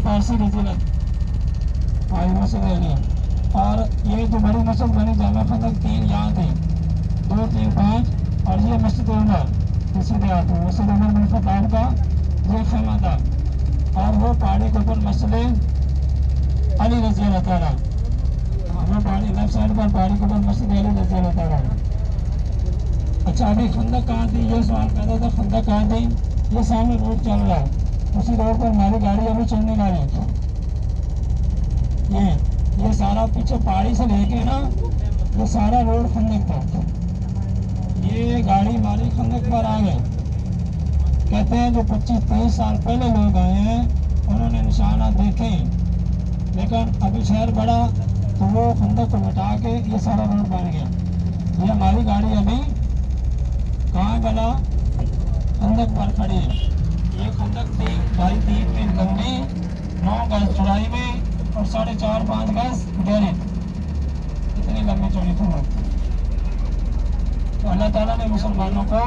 फारसी रजीलत भाई मसद अली और ये जो बड़ी मस्जिद बनी जामा खंदक तीन यहाँ थे। दो, तीन, पाँच, और ये मस्जिद उमर इसी देहात में मस्जिद उमर बिन खत्ताब का ये खेमा था। और वो पहाड़ी के ऊपर मस्जिद अली रज़ी अल्लाह ताला हमें पहाड़ी लेफ़्ट साइड पर पहाड़ी के ऊपर मस्जिद अली रज़ी अल्लाह ताला अच्छा अभी खंदक कहाँ थी? ये सवाल पैदा था खंदक कहाँ थी? ये सामने रोड चल रहा है। उसी रोड पर हमारी गाड़ी अभी चलने वाली ये ये सारा पीछे पहाड़ी से लेके ना, ये सारा रोड खंदक था। ये गाड़ी हमारी खंदक पर आ गई। कहते हैं जो 25-23 साल पहले लोग आए हैं, उन्होंने निशाना देखे। लेकिन अभी शहर बड़ा तो वो खंदक को मिटा के ये सारा रोड बन गया। ये हमारी गाड़ी अभी कहाँ बना खंदक पर खड़ी है ये खंदक थी ढाई तीन फीट लंबी नौ गज चौड़ाई में और साढ़े चार पाँच गज गहरी इतनी लंबी चौड़ी थी तो अल्लाह ताला ने मुसलमानों को